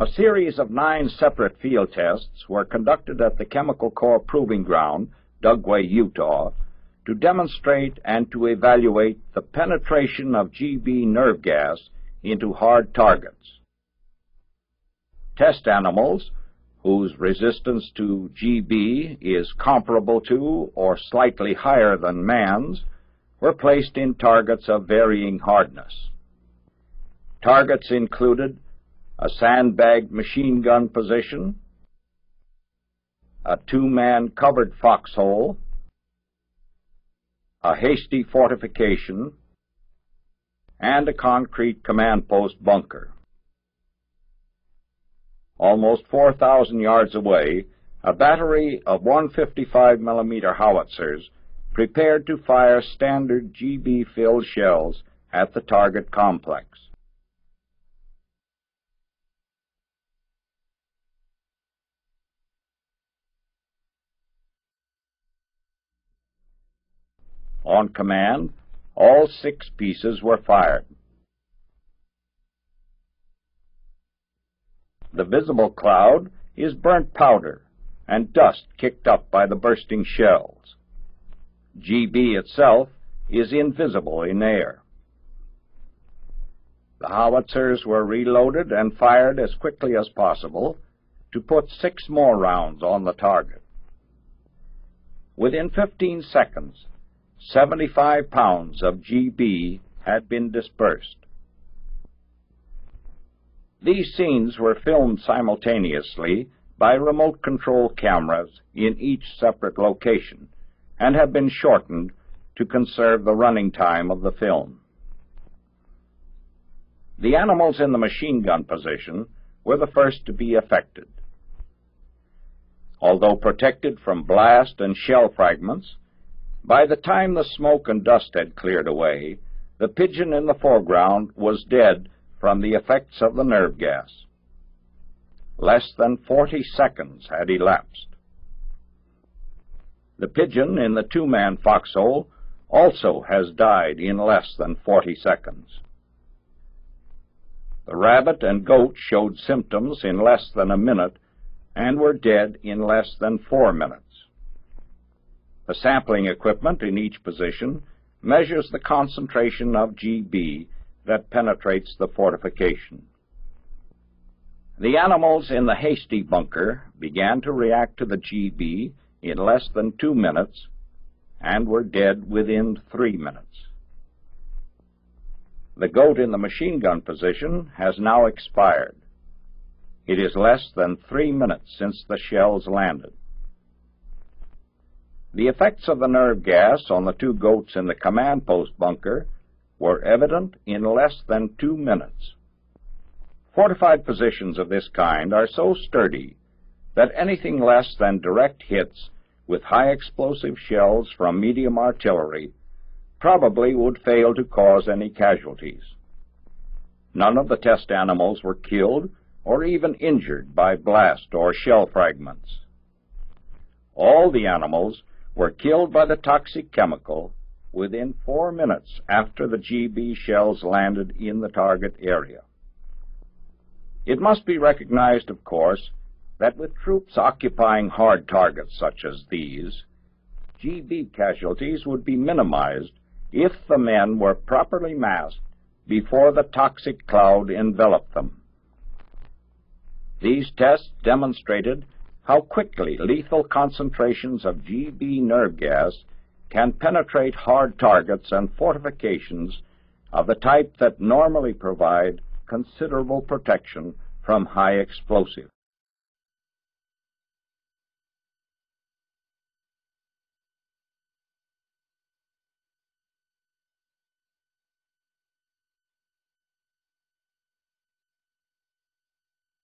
A series of nine separate field tests were conducted at the Chemical Corps Proving Ground, Dugway, Utah, to demonstrate and to evaluate the penetration of GB nerve gas into hard targets. Test animals whose resistance to GB is comparable to or slightly higher than man's were placed in targets of varying hardness. Targets included a sandbagged machine gun position, a two-man covered foxhole, a hasty fortification, and a concrete command post bunker. Almost 4,000 yards away, a battery of 155 millimeter howitzers prepared to fire standard GB-filled shells at the target complex. On command, all six pieces were fired. The visible cloud is burnt powder and dust kicked up by the bursting shells. GB itself is invisible in air. The howitzers were reloaded and fired as quickly as possible to put six more rounds on the target. Within 15 seconds, 75 pounds of GB had been dispersed. These scenes were filmed simultaneously by remote control cameras in each separate location and have been shortened to conserve the running time of the film. The animals in the machine gun position were the first to be affected. Although protected from blast and shell fragments, by the time the smoke and dust had cleared away, the pigeon in the foreground was dead from the effects of the nerve gas. Less than 40 seconds had elapsed. The pigeon in the two-man foxhole also has died in less than 40 seconds. The rabbit and goat showed symptoms in less than a minute and were dead in less than four minutes. The sampling equipment in each position measures the concentration of GB that penetrates the fortification. The animals in the hasty bunker began to react to the GB in less than two minutes and were dead within three minutes. The goat in the machine gun position has now expired. It is less than three minutes since the shells landed. The effects of the nerve gas on the two goats in the command post bunker were evident in less than two minutes. Fortified positions of this kind are so sturdy that anything less than direct hits with high explosive shells from medium artillery probably would fail to cause any casualties. None of the test animals were killed or even injured by blast or shell fragments. All the animals were killed by the toxic chemical within four minutes after the GB shells landed in the target area. It must be recognized, of course, that with troops occupying hard targets such as these, GB casualties would be minimized if the men were properly masked before the toxic cloud enveloped them. These tests demonstrated how quickly lethal concentrations of GB nerve gas can penetrate hard targets and fortifications of the type that normally provide considerable protection from high explosives.